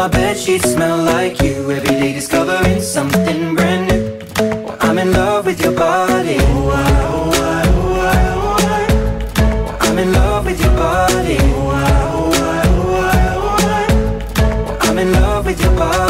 my bed sheets smell like you. Every day discovering something brand new. Well, I'm in love with your body. Oh, I, oh, I, in love with your body. I'm in love with your body.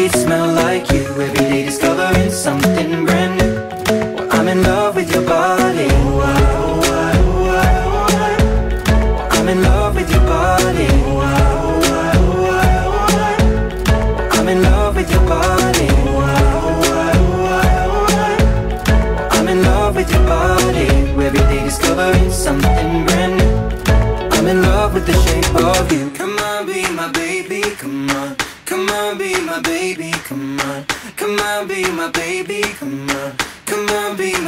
sheets smell like you.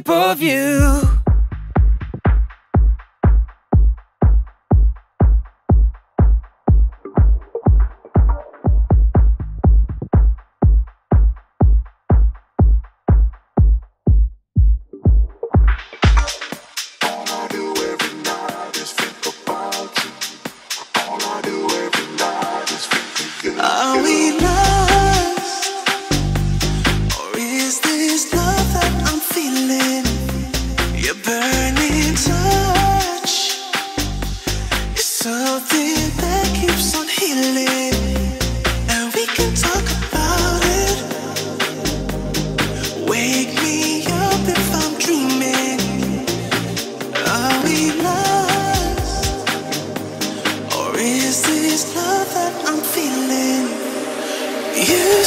shape of you.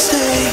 Say,